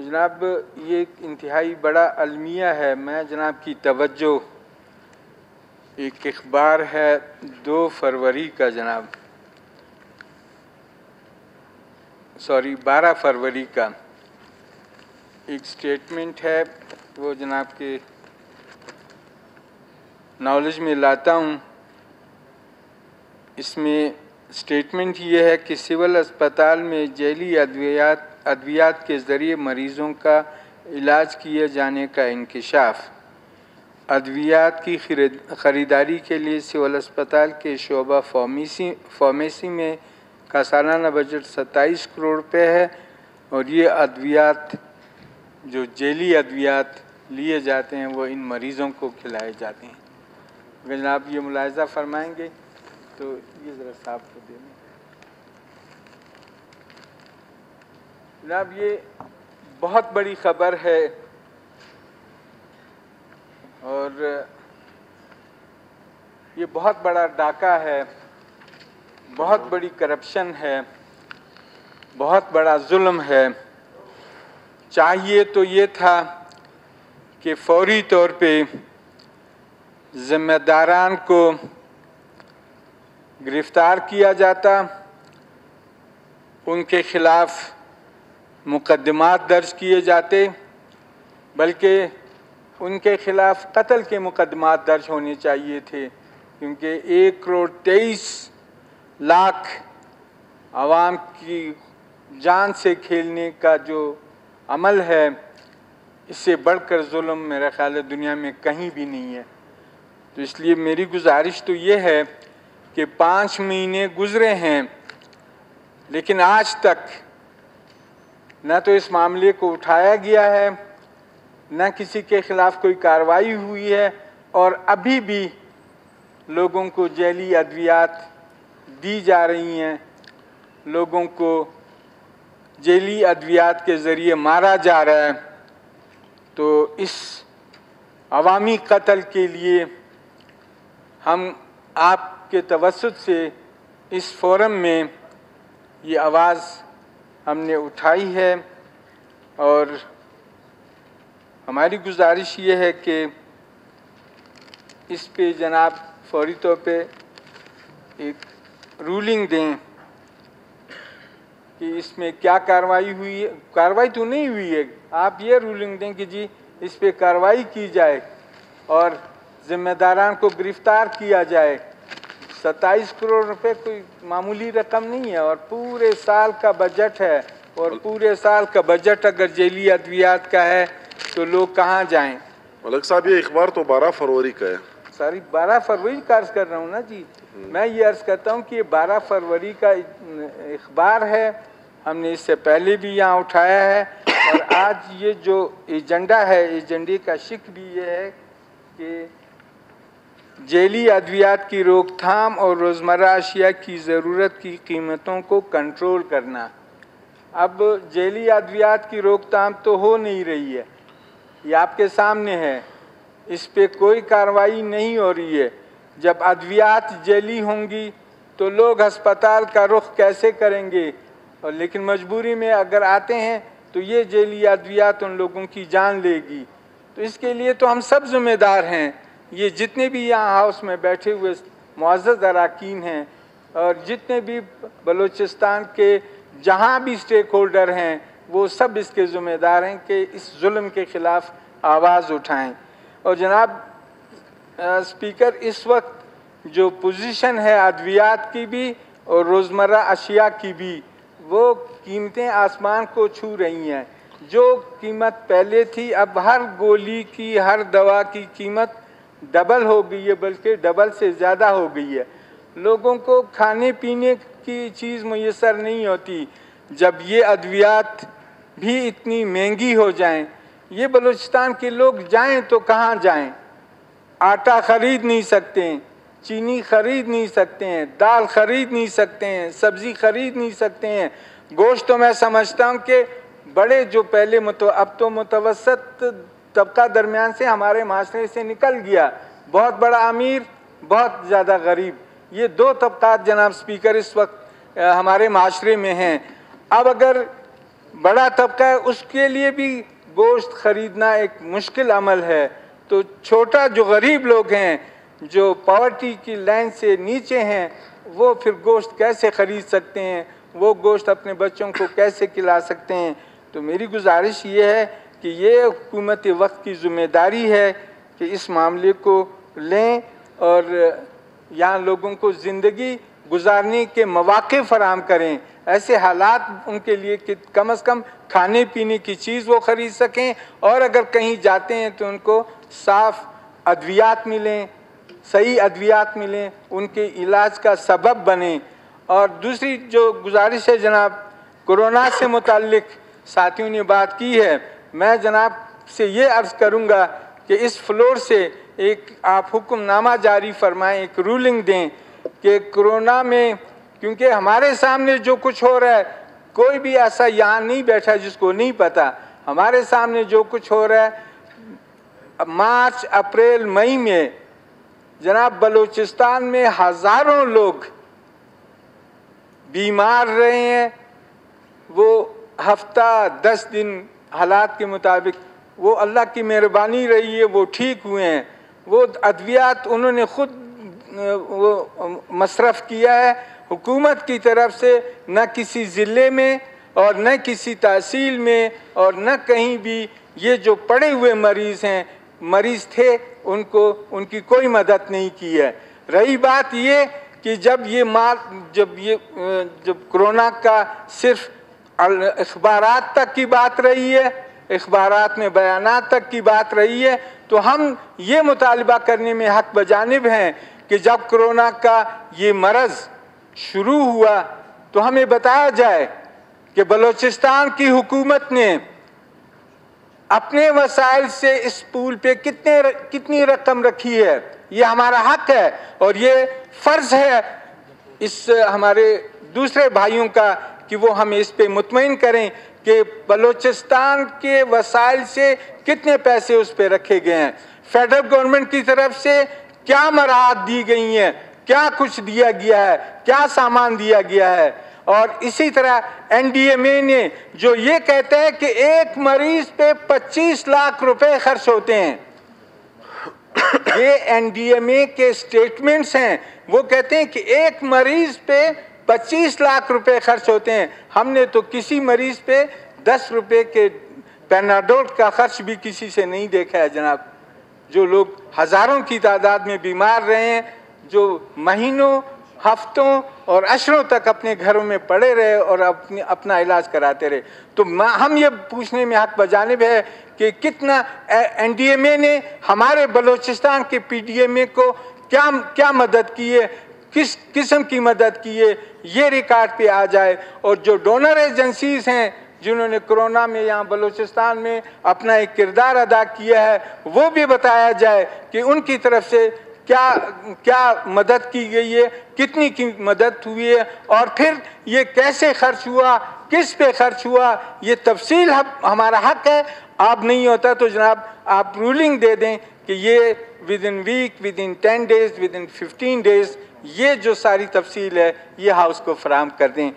तो जनाब, ये एक इंतहाई बड़ा अलमिया है। मैं जनाब की तवज्जो, एक अखबार है दो फरवरी का जनाब। सॉरी, बारह फरवरी का। एक स्टेटमेंट है, वो जनाब के नॉलेज में लाता हूँ। इसमें स्टेटमेंट ये है कि सिविल अस्पताल में जैली अद्वियात अद्वियात के ज़रिए मरीज़ों का इलाज किए जाने का इंकशाफ। अद्वियात की ख़रीदारी के लिए सिविल अस्पताल के शोबा फार्मेसी फार्मेसी में का सालाना बजट 27 करोड़ रुपये है और ये अद्वियात, जो जेली अद्वियात लिए जाते हैं, वो इन मरीज़ों को खिलाए जाते हैं। अगर आप ये मुलायजा फरमाएँगे तो ये ज़रा साफ़ कर देना जनाब, ये बहुत बड़ी खबर है। और ये बहुत बड़ा डाका है, बहुत बड़ी करप्शन है, बहुत बड़ा जुल्म है। चाहिए तो ये था कि फौरी तौर पे ज़िम्मेदारान को गिरफ़्तार किया जाता, उनके ख़िलाफ़ मुकदमात दर्ज किए जाते, बल्कि उनके ख़िलाफ़ कत्ल के मुकदमात दर्ज होने चाहिए थे, क्योंकि एक करोड़ तेईस लाख आवाम की जान से खेलने का जो अमल है, इससे बढ़कर जुल्म मेरा ख्याल है दुनिया में कहीं भी नहीं है। तो इसलिए मेरी गुजारिश तो ये है कि पाँच महीने गुजरे हैं, लेकिन आज तक न तो इस मामले को उठाया गया है, न किसी के खिलाफ कोई कार्रवाई हुई है, और अभी भी लोगों को जैली अद्वियात दी जा रही हैं। लोगों को जेली अद्वियात के ज़रिए मारा जा रहा है। तो इस अवामी कत्ल के लिए हम आपके तवसत से इस फोरम में ये आवाज़ हमने उठाई है और हमारी गुजारिश ये है कि इस पे जनाब फौरी तौर पे एक रूलिंग दें कि इसमें क्या कार्रवाई हुई है। कार्रवाई तो नहीं हुई है। आप ये रूलिंग दें कि जी इस पे कार्रवाई की जाए और ज़िम्मेदारान को गिरफ़्तार किया जाए। सत्ताईस करोड़ रुपए कोई मामूली रकम नहीं है और पूरे साल का बजट है और पूरे साल का बजट अगर जेली अद्वियात का है तो लोग कहाँ जाएँ? मलक साहब ये अखबार तो बारह फरवरी का है। सारी बारह फरवरी का अर्ज़ कर रहा हूँ ना जी। मैं ये अर्ज़ करता हूँ कि ये बारह फरवरी का अखबार है। हमने इससे पहले भी यहाँ उठाया है और आज ये जो एजेंडा है एजेंडे का शिक भी ये है कि जेली अद्वियात की रोकथाम और रोज़मर्रा अशिया की ज़रूरत की कीमतों को कंट्रोल करना। अब जेली अद्वियात की रोकथाम तो हो नहीं रही है। ये आपके सामने है। इस पर कोई कार्रवाई नहीं हो रही है। जब अद्वियात जेली होंगी तो लोग अस्पताल का रुख कैसे करेंगे? और लेकिन मजबूरी में अगर आते हैं तो ये जेली अद्वियात उन लोगों की जान लेगी। तो इसके लिए तो हम सब जिम्मेदार हैं। ये जितने भी यहाँ हाउस में बैठे हुए मुआज़ अरकान हैं और जितने भी बलूचिस्तान के जहाँ भी स्टेक होल्डर हैं, वो सब इसके ज़िम्मेदार हैं कि इस जुल्म के ख़िलाफ़ आवाज़ उठाएँ। और जनाब स्पीकर, इस वक्त जो पोजीशन है अद्वियात की भी और रोज़मर्रा अशिया की भी, वो कीमतें आसमान को छू रही हैं। जो कीमत पहले थी, अब हर गोली की, हर दवा की कीमत डबल हो गई है, बल्कि डबल से ज़्यादा हो गई है। लोगों को खाने पीने की चीज़ मैसर नहीं होती। जब ये अद्वियात भी इतनी महँगी हो जाएँ, ये बलूचिस्तान के लोग जाएँ तो कहाँ जाएँ? आटा ख़रीद नहीं सकते हैं, चीनी ख़रीद नहीं सकते हैं, दाल ख़रीद नहीं सकते हैं, सब्ज़ी ख़रीद नहीं सकते हैं। गोश्त तो मैं समझता हूँ कि बड़े जो पहले मुत अब तो मुतवसत तबका दरमियान से हमारे माशरे से निकल गया। बहुत बड़ा अमीर, बहुत ज़्यादा गरीब। ये दो तबका जनाब स्पीकर इस वक्त हमारे माशरे में हैं। अब अगर बड़ा तबका है, उसके लिए भी गोश्त ख़रीदना एक मुश्किल अमल है। तो छोटा जो गरीब लोग हैं, जो पावर्टी की लाइन से नीचे हैं, वो फिर गोश्त कैसे ख़रीद सकते हैं? वो गोश्त अपने बच्चों को कैसे खिला सकते हैं? तो मेरी गुजारिश ये है कि ये हुकूमत वक्त की ज़िम्मेदारी है कि इस मामले को लें और यहाँ लोगों को ज़िंदगी गुजारने के मौाक़े फराम करें। ऐसे हालात उनके लिए कि कम अज़ कम खाने पीने की चीज़ वो ख़रीद सकें और अगर कहीं जाते हैं तो उनको साफ़ अद्वियात मिलें, सही अद्वियात मिलें, उनके इलाज का सबब बने। और दूसरी जो गुजारिश है जनाब, कोरोना से मुतल साथियों ने बात की है मैं जनाब से ये अर्ज़ करूँगा कि इस फ्लोर से एक आप हुक्मनामा जारी फरमाएँ, एक रूलिंग दें कि कोरोना में, क्योंकि हमारे सामने जो कुछ हो रहा है, कोई भी ऐसा यहाँ नहीं बैठा जिसको नहीं पता। हमारे सामने जो कुछ हो रहा है, मार्च, अप्रैल, मई में, जनाब बलूचिस्तान में हज़ारों लोग बीमार रहे हैं। वो हफ़्ता, दस दिन हालात के मुताबिक वो अल्लाह की मेहरबानी रही है, वो ठीक हुए हैं। वो अद्वियात उन्होंने ख़ुद वो मसरफ़ किया है हुकूमत की तरफ़ से, न किसी ज़िले में और न किसी तहसील में और न कहीं भी। ये जो पड़े हुए मरीज़ हैं, मरीज़ थे, उनको, उनकी कोई मदद नहीं की है। रही बात ये कि जब ये माल, जब ये जब कोरोना का सिर्फ़ अखबार तक की बात रही है अखबार में बयान तक की बात रही है तो हम ये मुतालबा करने में हक बजानब हैं कि जब कोरोना का ये मरज़ शुरू हुआ तो हमें बताया जाए कि बलूचिस्तान की हुकूमत ने अपने वसाइल से इस पूल पे कितने कितनी रकम रखी है, ये हमारा हक है, और ये फ़र्ज़ है। इस हमारे दूसरे भाइयों का कि वो हमें इस पे मुतमिन करें कि बलूचिस्तान के वसाइल से कितने पैसे उस पर रखे गए हैं। फेडरल गवर्नमेंट की तरफ़ से क्या मराहत दी गई हैं? क्या कुछ दिया गया है? क्या सामान दिया गया है? और इसी तरह एनडीएमए ने जो ये कहते हैं कि एक मरीज़ पे 25 लाख रुपए खर्च होते हैं। ये एनडीएमए के स्टेटमेंट्स हैं। वो कहते हैं कि एक मरीज़ पे 25 लाख रुपए खर्च होते हैं। हमने तो किसी मरीज़ पे 10 रुपए के पैनाडोल का खर्च भी किसी से नहीं देखा है जनाब। जो लोग हज़ारों की तादाद में बीमार रहे हैं, जो महीनों, हफ्तों और अशरों तक अपने घरों में पड़े रहे और अपने अपना इलाज कराते रहे। तो हम ये पूछने में हक बजानब है कि कितना एनडीएमए ने हमारे बलूचिस्तान के पीडीएमए को क्या क्या मदद की है? किस किस्म की मदद की है? ये रिकॉर्ड पे आ जाए। और जो डोनर एजेंसीज हैं जिन्होंने कोरोना में यहाँ बलूचिस्तान में अपना एक किरदार अदा किया है वो भी बताया जाए कि उनकी तरफ़ से क्या क्या मदद की गई है कितनी की मदद हुई है और फिर ये कैसे खर्च हुआ किस पे खर्च हुआ ये तफसील हम, हमारा हक है। आप नहीं होता तो जनाब आप रूलिंग दे दें कि ये within week within ten days within fifteen days ये जो सारी तफसील है ये हाउस को फराम कर दें।